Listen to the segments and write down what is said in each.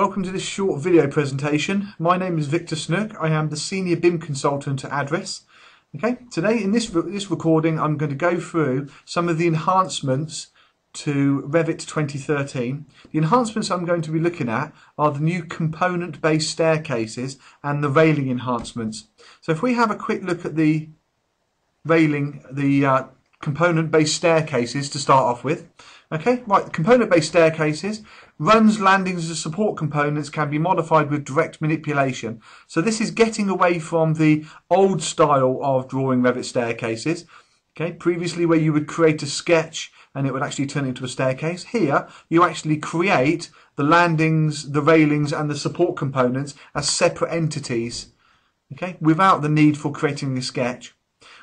Welcome to this short video presentation. My name is Victor Snook. I am the Senior BIM Consultant at Adris. Okay, today in this, this recording I'm going to go through some of the enhancements to Revit 2013. The enhancements I'm going to be looking at are the new component-based staircases and the railing enhancements. So if we have a quick look at the railing, the uh, component-based staircases to start off with. Okay, right, component-based staircases, runs, landings and support components can be modified with direct manipulation. So this is getting away from the old style of drawing Revit staircases. Okay, previously where you would create a sketch and it would actually turn into a staircase. Here, you actually create the landings, the railings and the support components as separate entities, okay, without the need for creating a sketch.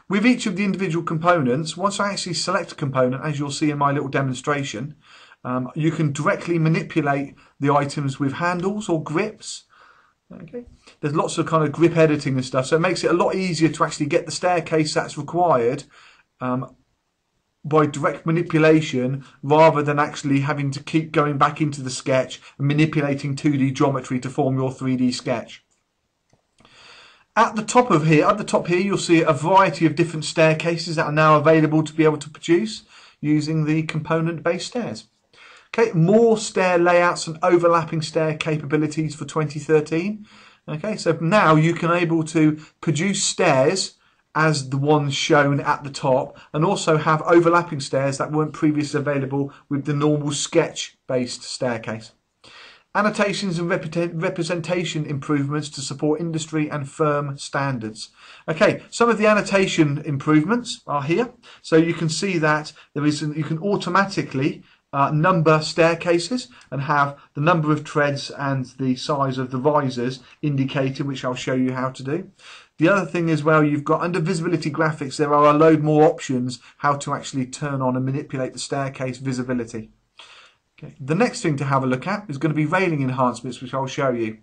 With each of the individual components, once I actually select a component, as you'll see in my little demonstration, um, you can directly manipulate the items with handles or grips. Okay, There's lots of kind of grip editing and stuff, so it makes it a lot easier to actually get the staircase that's required um, by direct manipulation rather than actually having to keep going back into the sketch and manipulating 2D geometry to form your 3D sketch. At the top of here, at the top here, you'll see a variety of different staircases that are now available to be able to produce using the component-based stairs. Okay, more stair layouts and overlapping stair capabilities for 2013. Okay, so now you can able to produce stairs as the ones shown at the top and also have overlapping stairs that weren't previously available with the normal sketch based staircase. Annotations and representation improvements to support industry and firm standards. Okay, some of the annotation improvements are here. So you can see that there is you can automatically uh, number staircases and have the number of treads and the size of the risers indicated, which I'll show you how to do. The other thing as well, you've got under visibility graphics, there are a load more options how to actually turn on and manipulate the staircase visibility. Okay. The next thing to have a look at is going to be railing enhancements, which I'll show you.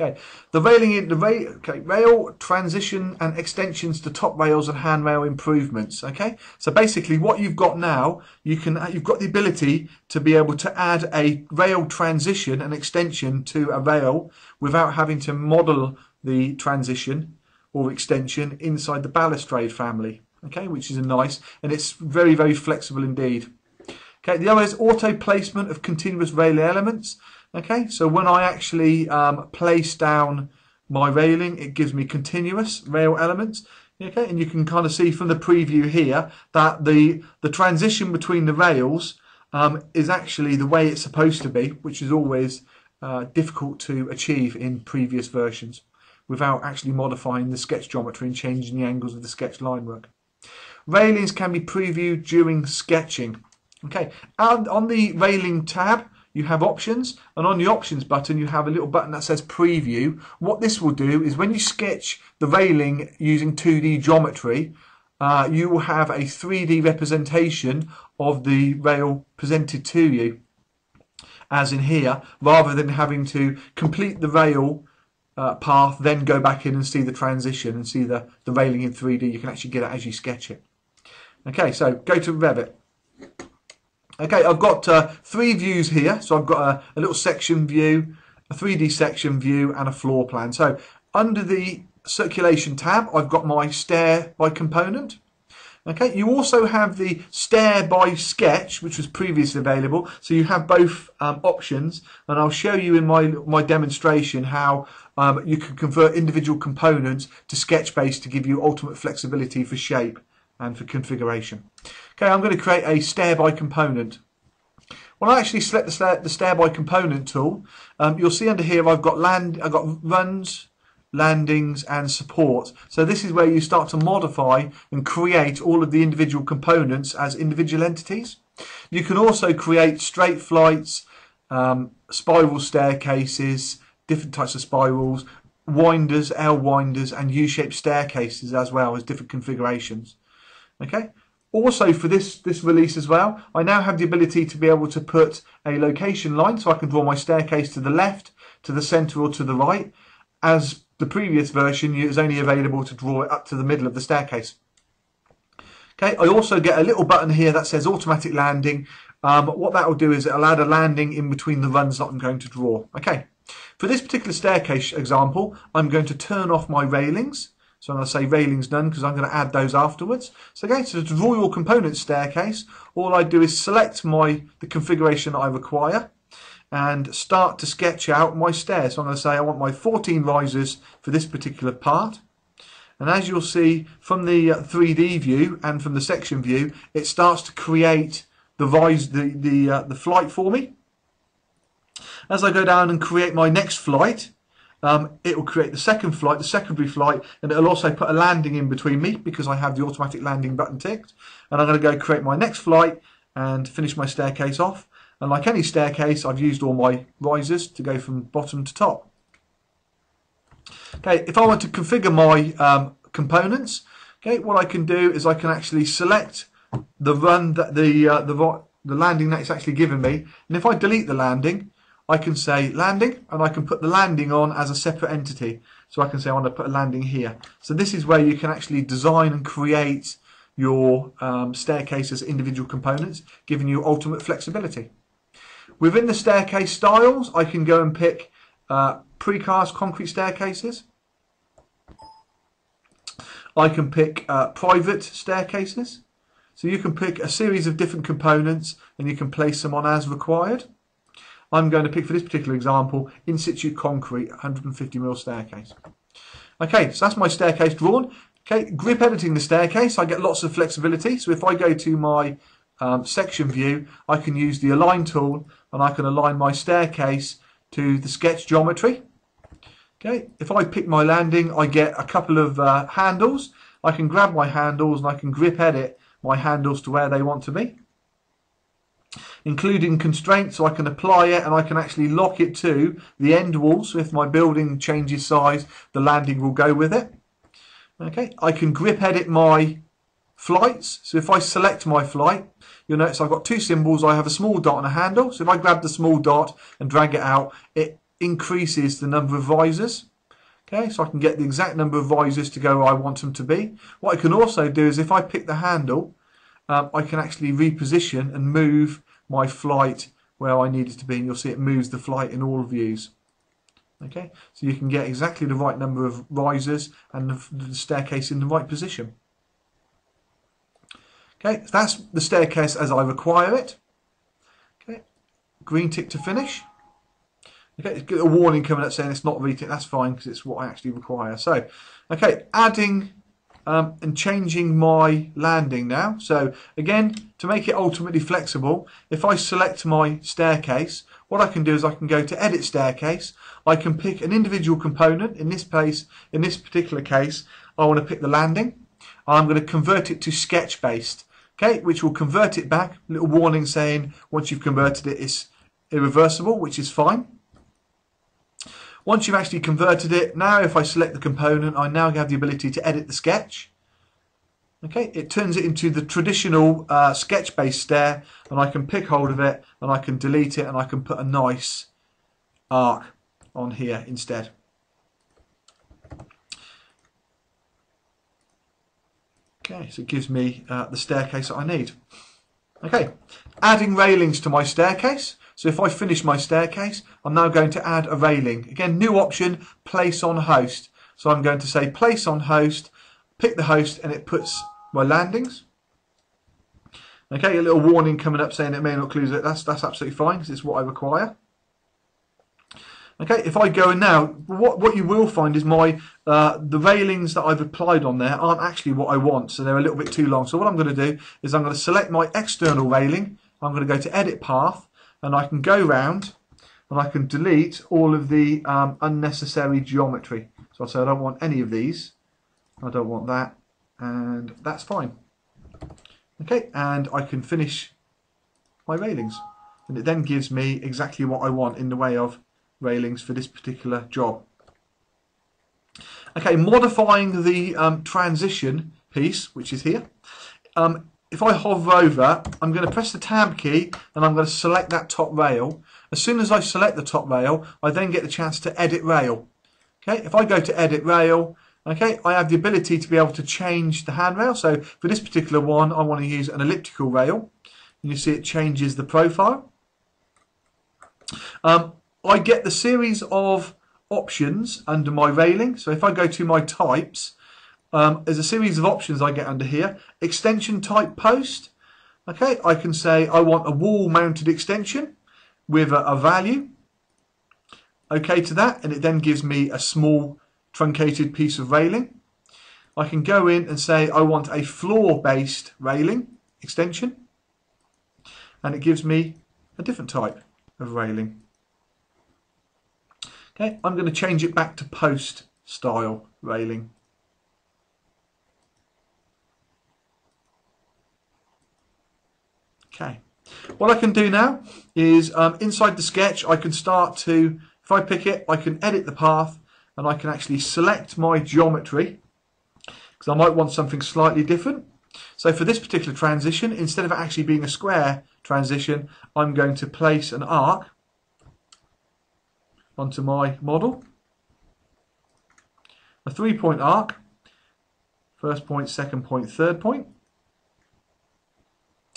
Okay, the railing, the rail, okay, rail transition and extensions to top rails and handrail improvements. Okay, so basically, what you've got now, you can you've got the ability to be able to add a rail transition and extension to a rail without having to model the transition or extension inside the balustrade family. Okay, which is a nice and it's very very flexible indeed. Okay, the other is auto placement of continuous rail elements. Okay, so when I actually um, place down my railing, it gives me continuous rail elements. Okay, and you can kind of see from the preview here that the, the transition between the rails um, is actually the way it's supposed to be, which is always uh, difficult to achieve in previous versions without actually modifying the sketch geometry and changing the angles of the sketch line work. Railings can be previewed during sketching. Okay, and on the railing tab, you have options, and on the options button, you have a little button that says preview. What this will do is when you sketch the railing using 2D geometry, uh, you will have a 3D representation of the rail presented to you, as in here, rather than having to complete the rail uh, path, then go back in and see the transition and see the, the railing in 3D. You can actually get it as you sketch it. Okay, so go to Revit. Okay, I've got uh, three views here. So I've got a, a, little section view, a 3D section view, and a floor plan. So under the circulation tab, I've got my stair by component. Okay, you also have the stair by sketch, which was previously available. So you have both um, options, and I'll show you in my my demonstration how um, you can convert individual components to sketch base to give you ultimate flexibility for shape and for configuration. Okay, I'm going to create a stair by component. When I actually select the stair, the stair by component tool, um, you'll see under here I've got land, I've got runs, landings and support. So this is where you start to modify and create all of the individual components as individual entities. You can also create straight flights, um, spiral staircases, different types of spirals, winders, L winders and U-shaped staircases as well as different configurations. Okay. Also for this, this release as well, I now have the ability to be able to put a location line so I can draw my staircase to the left, to the centre or to the right. As the previous version it was only available to draw it up to the middle of the staircase. Okay, I also get a little button here that says automatic landing um, what that will do is it'll add a landing in between the runs that I'm going to draw. Okay, for this particular staircase example, I'm going to turn off my railings. So I'm going to say railings none because I'm going to add those afterwards. So again, so to draw your component staircase, all I do is select my the configuration that I require and start to sketch out my stairs. So I'm going to say I want my 14 risers for this particular part. And as you'll see from the 3D uh, view and from the section view, it starts to create the rise, the the uh, the flight for me. As I go down and create my next flight, um, it will create the second flight, the secondary flight, and it'll also put a landing in between me because I have the automatic landing button ticked. And I'm going to go create my next flight and finish my staircase off. And like any staircase, I've used all my risers to go from bottom to top. Okay, if I want to configure my um, components, okay, what I can do is I can actually select the run that the uh, the the landing that it's actually given me, and if I delete the landing, I can say landing, and I can put the landing on as a separate entity. So I can say I want to put a landing here. So this is where you can actually design and create your um, staircase as individual components, giving you ultimate flexibility. Within the staircase styles, I can go and pick uh, precast concrete staircases. I can pick uh, private staircases. So you can pick a series of different components and you can place them on as required. I'm going to pick for this particular example in situ concrete 150mm staircase. Okay, so that's my staircase drawn. Okay, grip editing the staircase, I get lots of flexibility. So if I go to my um, section view, I can use the align tool and I can align my staircase to the sketch geometry. Okay, if I pick my landing, I get a couple of uh, handles. I can grab my handles and I can grip edit my handles to where they want to be. Including constraints, so I can apply it and I can actually lock it to the end wall. So if my building changes size, the landing will go with it. Okay, I can grip edit my flights. So if I select my flight, you'll notice I've got two symbols. I have a small dot and a handle. So if I grab the small dot and drag it out, it increases the number of risers. Okay, so I can get the exact number of risers to go where I want them to be. What I can also do is if I pick the handle, um, I can actually reposition and move my flight where I need it to be. And you'll see it moves the flight in all views. Okay, so you can get exactly the right number of risers and the, staircase in the right position. Okay, so that's the staircase as I require it. Okay, green tick to finish. Okay, get a warning coming up saying it's not retick. That's fine because it's what I actually require. So, okay, adding um, and changing my landing now. So again, to make it ultimately flexible, if I select my staircase, what I can do is I can go to edit staircase. I can pick an individual component. In this case, in this particular case, I want to pick the landing. I'm going to convert it to sketch based. Okay, which will convert it back. Little warning saying once you've converted it, it's irreversible, which is fine. Once you've actually converted it, now if I select the component, I now have the ability to edit the sketch. Okay, it turns it into the traditional uh, sketch-based stair, and I can pick hold of it, and I can delete it, and I can put a nice arc on here instead. Okay, so it gives me uh, the staircase that I need. Okay, adding railings to my staircase. So if I finish my staircase, I'm now going to add a railing. Again, new option, place on host. So I'm going to say place on host, pick the host, and it puts my landings. Okay, a little warning coming up saying it may not close it. That's, that's absolutely fine because it's what I require. Okay, if I go in now, what, what you will find is my uh, the railings that I've applied on there aren't actually what I want, so they're a little bit too long. So what I'm going to do is I'm going to select my external railing. I'm going to go to Edit Path, and I can go round and I can delete all of the um, unnecessary geometry. So I say I don't want any of these. I don't want that. And that's fine. Okay, and I can finish my railings. And it then gives me exactly what I want in the way of railings for this particular job. Okay, modifying the um, transition piece, which is here. Um, if I hover over, I'm going to press the tab key and I'm going to select that top rail. As soon as I select the top rail, I then get the chance to edit rail. Okay, if I go to edit rail, okay, I have the ability to be able to change the handrail. So for this particular one, I want to use an elliptical rail. and you see it changes the profile. Um, I get the series of options under my railing. So if I go to my types, um, there's a series of options I get under here. Extension type post. Okay, I can say I want a wall mounted extension with a, a value. Okay to that, and it then gives me a small truncated piece of railing. I can go in and say I want a floor based railing extension and it gives me a different type of railing. Okay, I'm going to change it back to post style railing. Okay, what I can do now is um, inside the sketch I can start to, if I pick it, I can edit the path and I can actually select my geometry because I might want something slightly different. So for this particular transition, instead of actually being a square transition, I'm going to place an arc onto my model. A three-point arc, first point, second point, third point,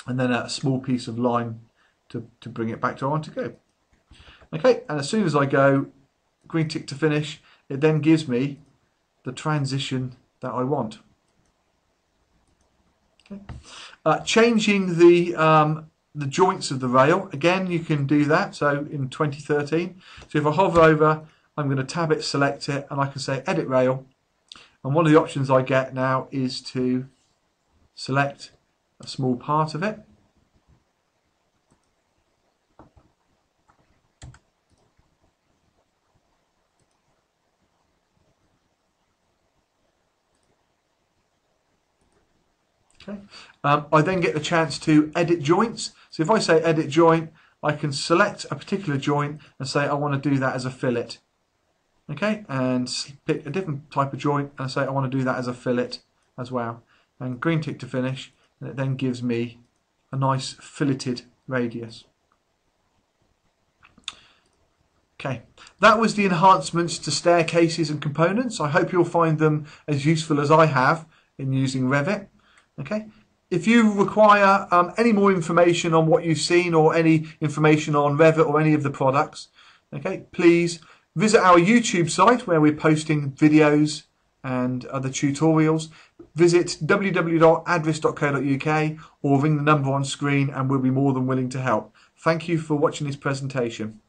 and then a small piece of line to, to bring it back to where I want to go. Okay, and as soon as I go green tick to finish, it then gives me the transition that I want. Okay. Uh, changing the um, the joints of the rail. Again, you can do that. So in 2013, so if I hover over, I'm going to tab it, select it, and I can say edit rail. And one of the options I get now is to select a small part of it. Okay. Um, I then get the chance to edit joints. So if I say edit joint, I can select a particular joint and say I want to do that as a fillet. Okay, and pick a different type of joint and say I want to do that as a fillet as well. And green tick to finish, and it then gives me a nice filleted radius. Okay, that was the enhancements to staircases and components. I hope you'll find them as useful as I have in using Revit. Okay. If you require um, any more information on what you've seen or any information on Revit or any of the products, okay, please visit our YouTube site where we're posting videos and other tutorials. Visit www.adris.co.uk or ring the number on screen and we'll be more than willing to help. Thank you for watching this presentation.